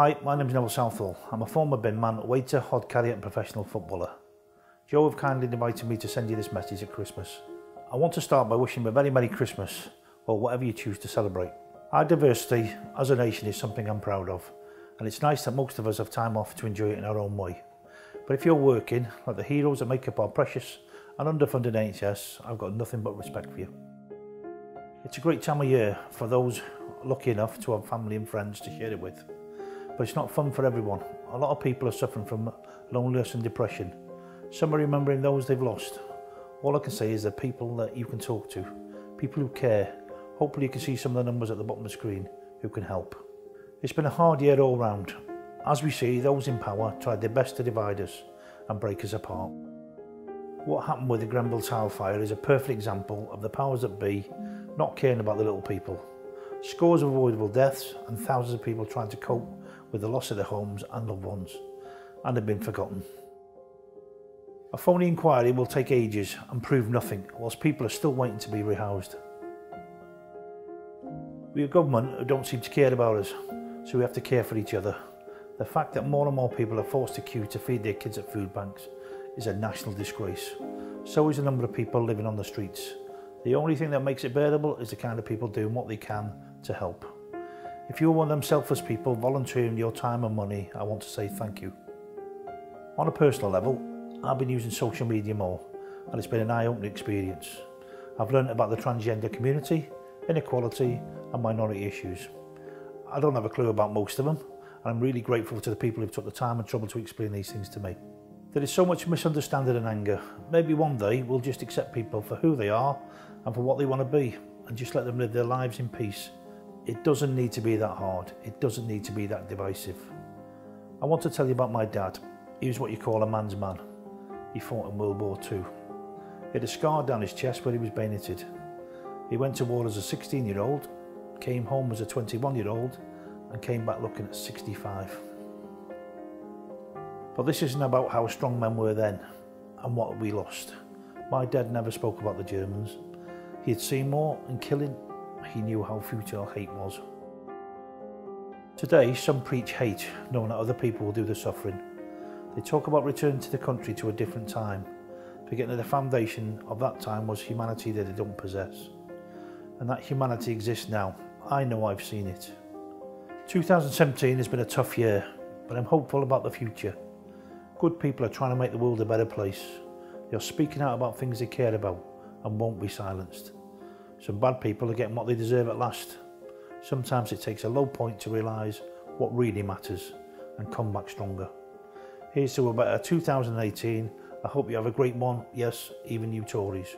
Hi, my name is Neville Southall. I'm a former bin man, waiter, hod carrier and professional footballer. Joe have kindly invited me to send you this message at Christmas. I want to start by wishing you a very Merry Christmas, or whatever you choose to celebrate. Our diversity as a nation is something I'm proud of, and it's nice that most of us have time off to enjoy it in our own way. But if you're working, like the heroes that make up our precious and underfunded NHS, I've got nothing but respect for you. It's a great time of year for those lucky enough to have family and friends to share it with. But it's not fun for everyone. A lot of people are suffering from loneliness and depression. Some are remembering those they've lost. All I can say is that people that you can talk to, people who care, hopefully you can see some of the numbers at the bottom of the screen who can help. It's been a hard year all round. As we see, those in power tried their best to divide us and break us apart. What happened with the Grenfell Tower fire is a perfect example of the powers that be not caring about the little people. Scores of avoidable deaths and thousands of people trying to cope with the loss of their homes and loved ones, and have been forgotten. A phony inquiry will take ages and prove nothing, whilst people are still waiting to be rehoused. We have government who don't seem to care about us, so we have to care for each other. The fact that more and more people are forced to queue to feed their kids at food banks is a national disgrace. So is the number of people living on the streets. The only thing that makes it bearable is the kind of people doing what they can to help. If you're one of them selfless people volunteering your time and money, I want to say thank you. On a personal level, I've been using social media more and it's been an eye-opening experience. I've learned about the transgender community, inequality and minority issues. I don't have a clue about most of them and I'm really grateful to the people who've took the time and trouble to explain these things to me. There is so much misunderstanding and anger. Maybe one day we'll just accept people for who they are and for what they want to be and just let them live their lives in peace. It doesn't need to be that hard. It doesn't need to be that divisive. I want to tell you about my dad. He was what you call a man's man. He fought in World War II. He had a scar down his chest where he was bayoneted. He went to war as a 16 year old, came home as a 21 year old and came back looking at 65. But this isn't about how strong men were then and what we lost. My dad never spoke about the Germans. He had seen more and killing. He knew how futile hate was. Today, some preach hate, knowing that other people will do the suffering. They talk about returning to the country to a different time, forgetting that the foundation of that time was humanity that they don't possess. And that humanity exists now. I know I've seen it. 2017 has been a tough year, but I'm hopeful about the future. Good people are trying to make the world a better place. They're speaking out about things they care about and won't be silenced. Some bad people are getting what they deserve at last. Sometimes it takes a low point to realise what really matters and come back stronger. Here's to a better 2018. I hope you have a great one. Yes, even you Tories.